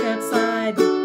outside.